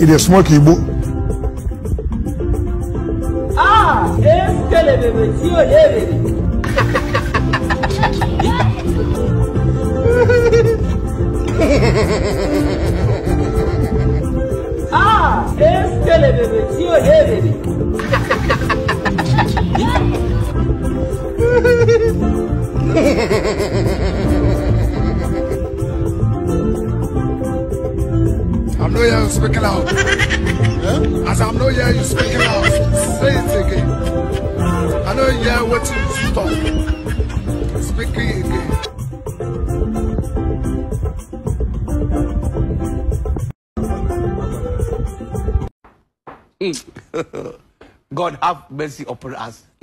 e dey smoke igbo. Ah, est-ce que le bébé si on est bébé? Ah, est-ce que le bébé si on est I'm not here speaking out. As I'm not here, you speaking out. Say it again. I know you hear what you talk. Speaking again. Mm. God have mercy upon us.